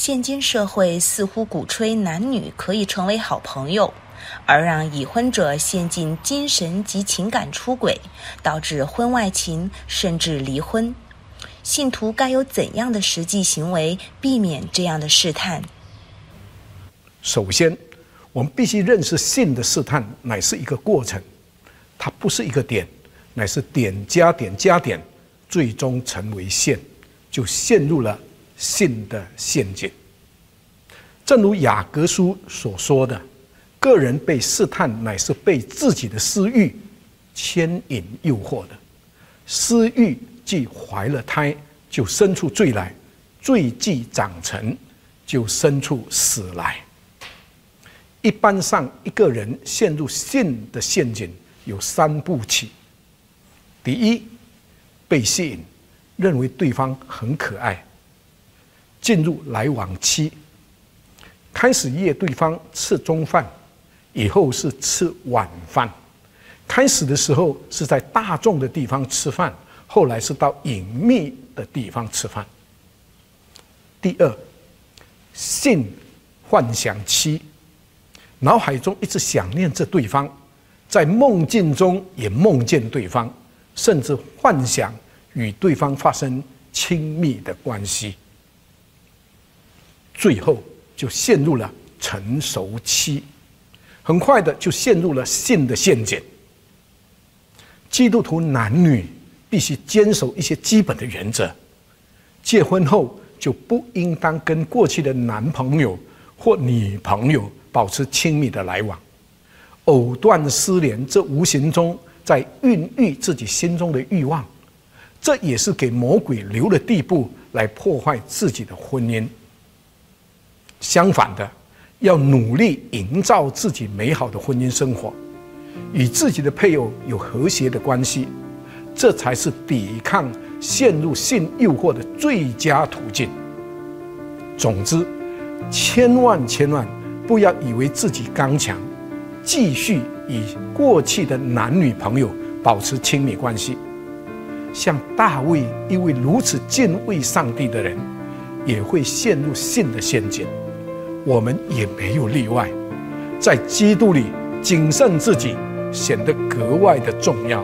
现今社会似乎鼓吹男女可以成为好朋友，而让已婚者陷进精神及情感出轨，导致婚外情甚至离婚。信徒该有怎样的实际行为，避免这样的试探？首先，我们必须认识性的试探乃是一个过程，它不是一个点，乃是点加点加点，最终成为线，就陷入了。性的陷阱，正如雅各书所说的：“个人被试探，乃是被自己的私欲牵引诱惑的。私欲既怀了胎，就生出罪来；罪既长成，就生出死来。”一般上，一个人陷入性的陷阱有三步棋：第一，被吸引，认为对方很可爱。进入来往期，开始约对方吃中饭，以后是吃晚饭。开始的时候是在大众的地方吃饭，后来是到隐秘的地方吃饭。第二，性幻想期，脑海中一直想念着对方，在梦境中也梦见对方，甚至幻想与对方发生亲密的关系。最后就陷入了成熟期，很快的就陷入了性的陷阱。基督徒男女必须坚守一些基本的原则：结婚后就不应当跟过去的男朋友或女朋友保持亲密的来往，藕断丝连，这无形中在孕育自己心中的欲望，这也是给魔鬼留了地步来破坏自己的婚姻。相反的，要努力营造自己美好的婚姻生活，与自己的配偶有和谐的关系，这才是抵抗陷入性诱惑的最佳途径。总之，千万千万不要以为自己刚强，继续与过去的男女朋友保持亲密关系。像大卫一位如此敬畏上帝的人，也会陷入性的陷阱。我们也没有例外，在基督里谨慎自己显得格外的重要。